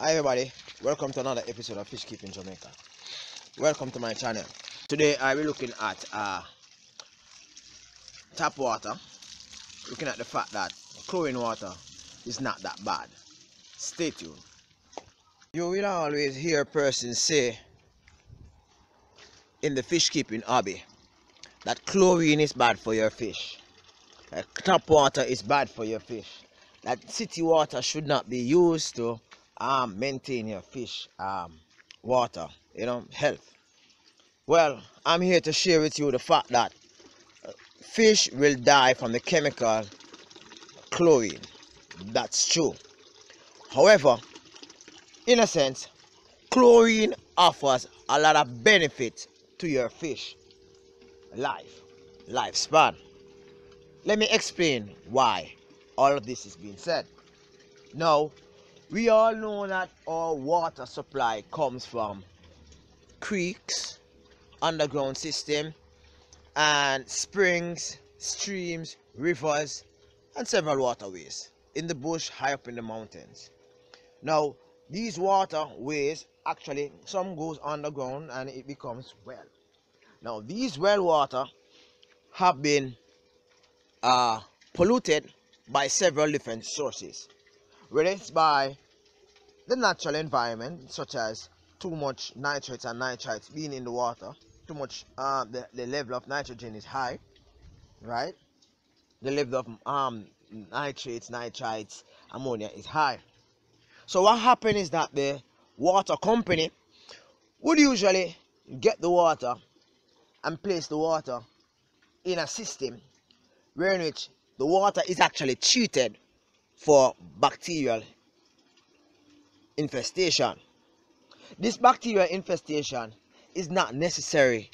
Hi everybody, welcome to another episode of Fish Keeping Jamaica. Welcome to my channel. Today I will be looking at uh, tap water, looking at the fact that chlorine water is not that bad. Stay tuned. You will always hear persons say in the fish keeping hobby that chlorine is bad for your fish. That tap water is bad for your fish. That city water should not be used to um, maintain your fish um, water, you know, health. Well, I'm here to share with you the fact that uh, fish will die from the chemical chlorine. That's true. However, in a sense, chlorine offers a lot of benefit to your fish life, lifespan. Let me explain why all of this is being said. Now, we all know that our water supply comes from creeks, underground system, and springs, streams, rivers, and several waterways in the bush, high up in the mountains. Now, these waterways actually some goes underground and it becomes well. Now, these well water have been uh, polluted by several different sources, whether it's by the natural environment, such as too much nitrates and nitrites being in the water, too much, uh, the, the level of nitrogen is high, right? The level of um, nitrates, nitrites, ammonia is high. So what happened is that the water company would usually get the water and place the water in a system where in which the water is actually treated for bacterial infestation. This bacterial infestation is not necessarily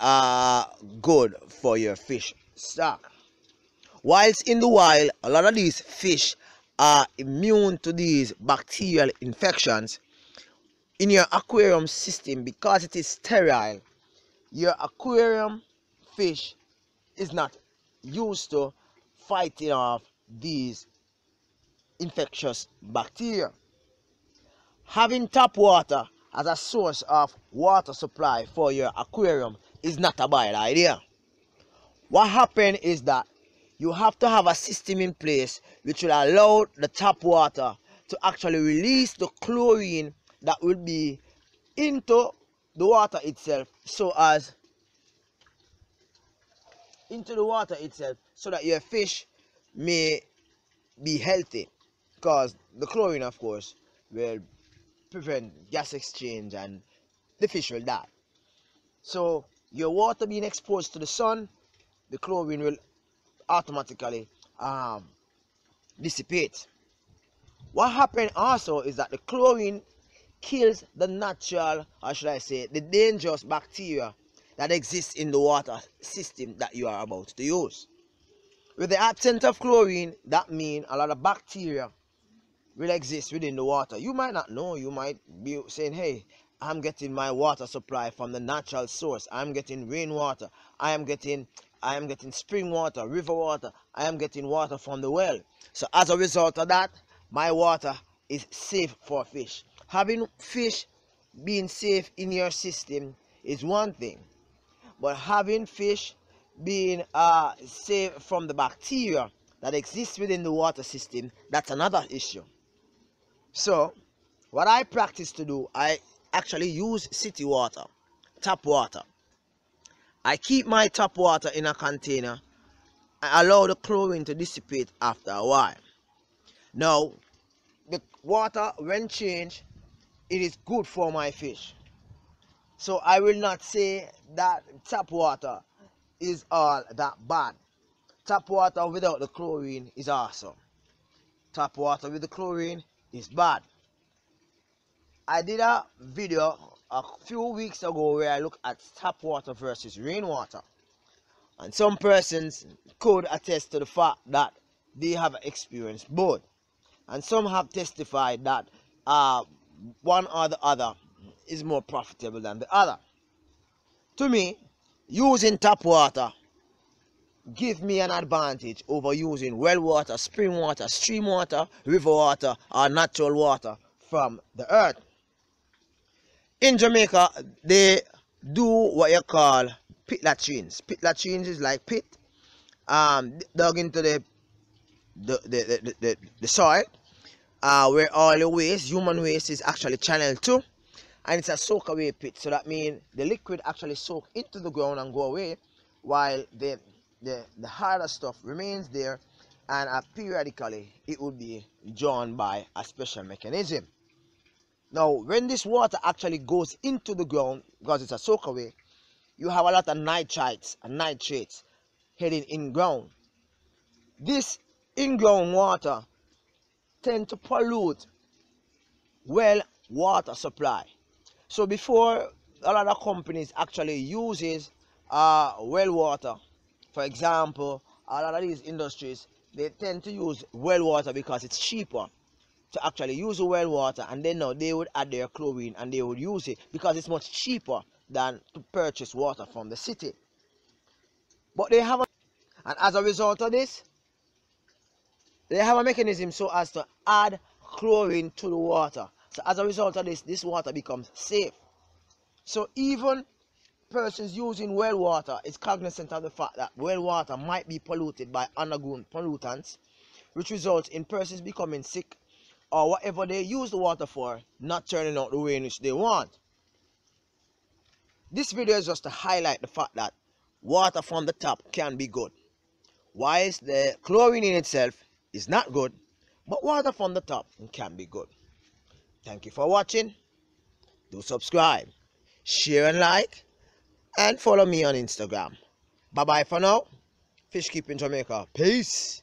uh, good for your fish stock. Whilst in the wild, a lot of these fish are immune to these bacterial infections. In your aquarium system, because it is sterile, your aquarium fish is not used to fighting off these infectious bacteria. Having tap water as a source of water supply for your aquarium is not a bad idea. What happened is that you have to have a system in place which will allow the tap water to actually release the chlorine that will be into the water itself so as into the water itself so that your fish may be healthy. Because the chlorine of course will prevent gas exchange and the fish will die. So your water being exposed to the sun the chlorine will automatically um, dissipate. What happened also is that the chlorine kills the natural or should i say the dangerous bacteria that exists in the water system that you are about to use. With the absence of chlorine, that means a lot of bacteria will exist within the water. You might not know, you might be saying, hey, I'm getting my water supply from the natural source. I'm getting rainwater. I am getting I am getting spring water, river water. I am getting water from the well. So as a result of that, my water is safe for fish. Having fish being safe in your system is one thing but having fish being uh, saved from the bacteria that exists within the water system, that's another issue. So, what I practice to do, I actually use city water, tap water. I keep my tap water in a container. I allow the chlorine to dissipate after a while. Now, the water, when changed, it is good for my fish. So I will not say that tap water is all that bad. Tap water without the chlorine is awesome. Tap water with the chlorine is bad. I did a video a few weeks ago where I looked at tap water versus rainwater. And some persons could attest to the fact that they have experienced both. And some have testified that uh, one or the other is more profitable than the other. To me, using tap water give me an advantage over using well water, spring water, stream water, river water, or natural water from the earth. In Jamaica, they do what you call pit latrines. Pit latrines is like pit um, dug into the the, the, the, the, the soil uh, where all the waste, human waste is actually channeled to and it's a soak away pit. So that means the liquid actually soak into the ground and go away while the the, the harder stuff remains there. And uh, periodically it will be drawn by a special mechanism. Now when this water actually goes into the ground because it's a soak away you have a lot of nitrites and nitrates heading in ground. This in ground water tend to pollute well water supply so before a lot of companies actually uses uh, well water. For example a lot of these industries they tend to use well water because it's cheaper to actually use well water. And then now they would add their chlorine and they would use it because it's much cheaper than to purchase water from the city. But they have a, and as a result of this they have a mechanism so as to add chlorine to the water so as a result of this this water becomes safe. So even persons using well water is cognizant of the fact that well water might be polluted by underground pollutants which results in persons becoming sick or whatever they use the water for not turning out the way in which they want. This video is just to highlight the fact that water from the tap can be good whilst the chlorine in itself is not good but water from the tap can be good thank you for watching. Do subscribe share and like and follow me on instagram. Bye bye for now. Fish keeping jamaica. Peace